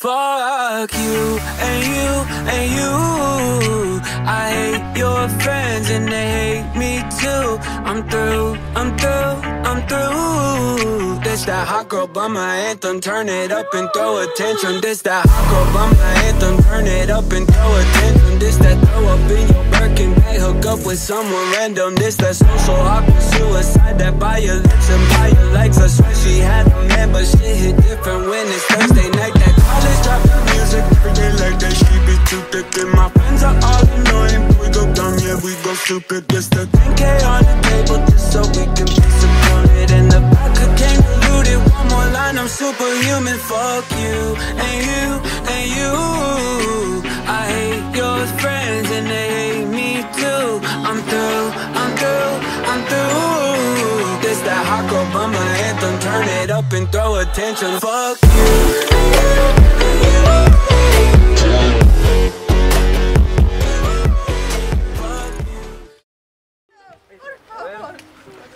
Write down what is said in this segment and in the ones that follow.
Fuck you and you and you. I hate your friends and they hate me too. I'm through, I'm through, I'm through. This that hot girl my anthem. Turn it up and throw attention. This that hot girl my anthem. Turn it up and throw attention. This that throw up in your Birkin bag. Hook up with someone random. This that social awkward suicide. That by your lips and by your likes. I swear she had a man, but shit hit different when it's Thursday night. Stupid. This the 10K on the table just so we can be supported. And the vodka came diluted. One more line, I'm superhuman. Fuck you and you and you. I hate your friends and they hate me too. I'm through, I'm through, I'm through. This that hot girl by my anthem. Turn it up and throw attention. Fuck you.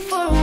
for